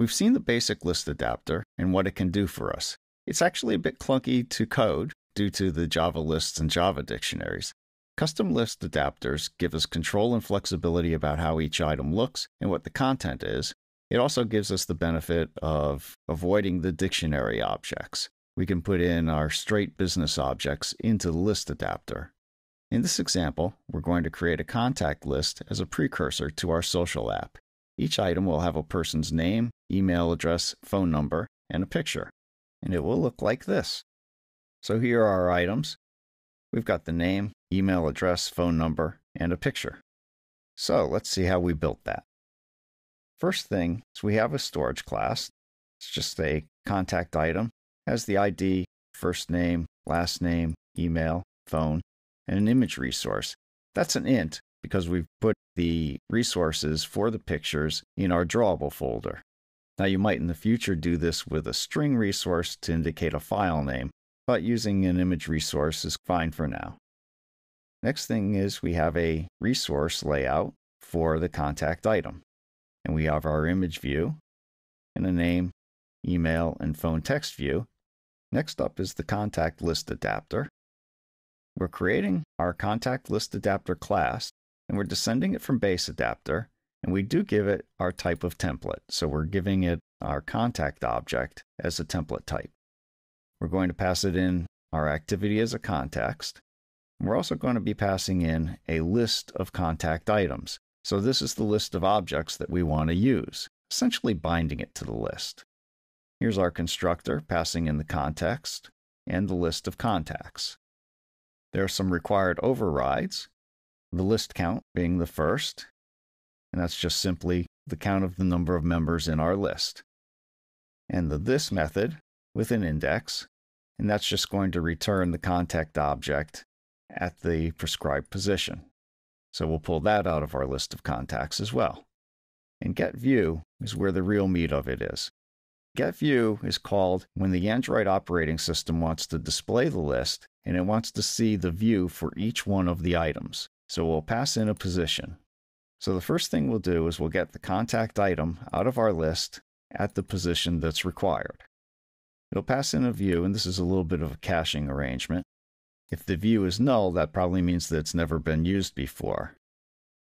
We've seen the basic list adapter and what it can do for us. It's actually a bit clunky to code due to the Java lists and Java dictionaries. Custom list adapters give us control and flexibility about how each item looks and what the content is. It also gives us the benefit of avoiding the dictionary objects. We can put in our straight business objects into the list adapter. In this example, we're going to create a contact list as a precursor to our social app. Each item will have a person's name, email address, phone number, and a picture. And it will look like this. So here are our items. We've got the name, email address, phone number, and a picture. So let's see how we built that. First thing is we have a storage class. It's just a contact item, has the ID, first name, last name, email, phone, and an image resource. That's an int because we've put the resources for the pictures in our drawable folder. Now, you might in the future do this with a string resource to indicate a file name, but using an image resource is fine for now. Next thing is we have a resource layout for the contact item. And we have our image view and a name, email, and phone text view. Next up is the contact list adapter. We're creating our contact list adapter class and we're descending it from base adapter, and we do give it our type of template. So we're giving it our contact object as a template type. We're going to pass it in our activity as a context. We're also going to be passing in a list of contact items. So this is the list of objects that we want to use, essentially binding it to the list. Here's our constructor passing in the context and the list of contacts. There are some required overrides, the list count being the first, and that's just simply the count of the number of members in our list. And the this method with an index, and that's just going to return the contact object at the prescribed position. So we'll pull that out of our list of contacts as well. And getView is where the real meat of it is. GetView is called when the Android operating system wants to display the list and it wants to see the view for each one of the items. So we'll pass in a position. So the first thing we'll do is we'll get the contact item out of our list at the position that's required. It'll pass in a view, and this is a little bit of a caching arrangement. If the view is null, that probably means that it's never been used before.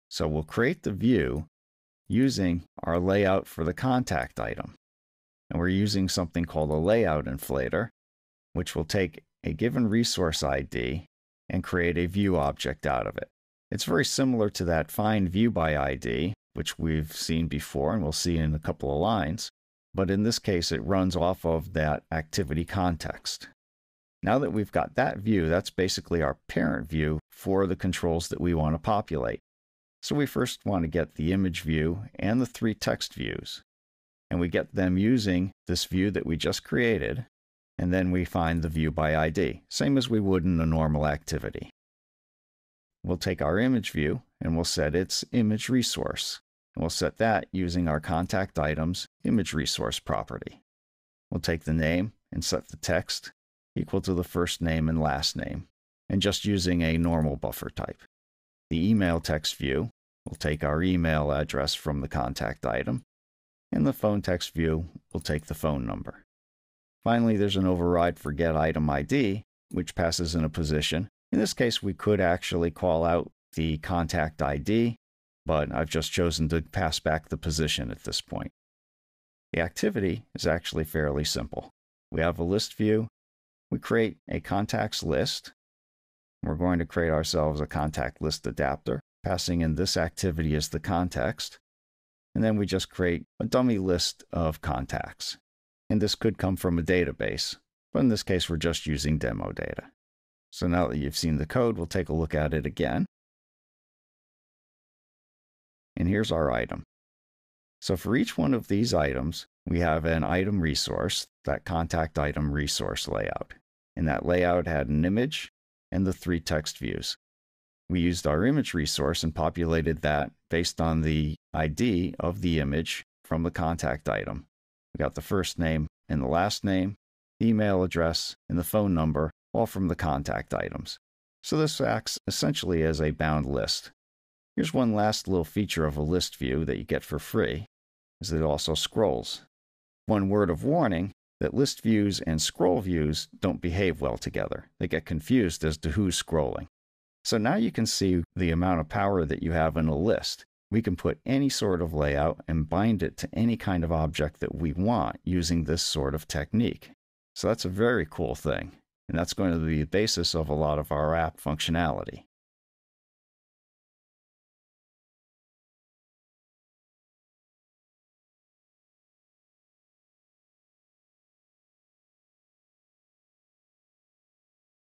So we'll create the view using our layout for the contact item. And we're using something called a layout inflator, which will take a given resource ID and create a view object out of it. It's very similar to that find view by ID, which we've seen before and we'll see in a couple of lines, but in this case it runs off of that activity context. Now that we've got that view, that's basically our parent view for the controls that we want to populate. So we first want to get the image view and the three text views. And we get them using this view that we just created, and then we find the view by ID, same as we would in a normal activity. We'll take our image view and we'll set its image resource. And we'll set that using our contact items image resource property. We'll take the name and set the text equal to the first name and last name, and just using a normal buffer type. The email text view will take our email address from the contact item, and the phone text view will take the phone number. Finally, there's an override for get item ID, which passes in a position in this case, we could actually call out the contact ID, but I've just chosen to pass back the position at this point. The activity is actually fairly simple. We have a list view. We create a contacts list. We're going to create ourselves a contact list adapter, passing in this activity as the context. And then we just create a dummy list of contacts. And this could come from a database, but in this case, we're just using demo data. So now that you've seen the code, we'll take a look at it again. And here's our item. So for each one of these items, we have an item resource, that contact item resource layout. And that layout had an image and the three text views. We used our image resource and populated that based on the ID of the image from the contact item. We got the first name and the last name, the email address, and the phone number all from the contact items. So this acts essentially as a bound list. Here's one last little feature of a list view that you get for free, is that it also scrolls. One word of warning that list views and scroll views don't behave well together. They get confused as to who's scrolling. So now you can see the amount of power that you have in a list. We can put any sort of layout and bind it to any kind of object that we want using this sort of technique. So that's a very cool thing. And that's going to be the basis of a lot of our app functionality.